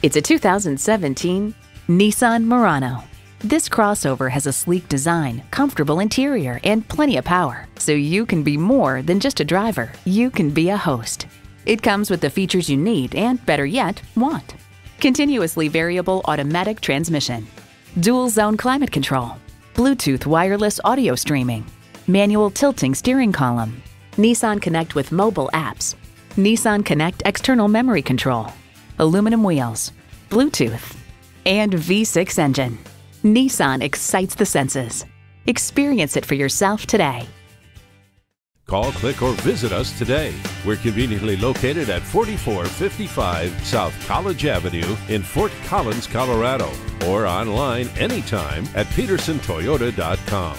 It's a 2017 Nissan Murano. This crossover has a sleek design, comfortable interior, and plenty of power, so you can be more than just a driver. You can be a host. It comes with the features you need and, better yet, want. Continuously variable automatic transmission, dual zone climate control, Bluetooth wireless audio streaming, manual tilting steering column, Nissan Connect with mobile apps, Nissan Connect external memory control, aluminum wheels, Bluetooth, and V6 engine. Nissan excites the senses. Experience it for yourself today. Call, click, or visit us today. We're conveniently located at 4455 South College Avenue in Fort Collins, Colorado, or online anytime at pedersentoyota.com.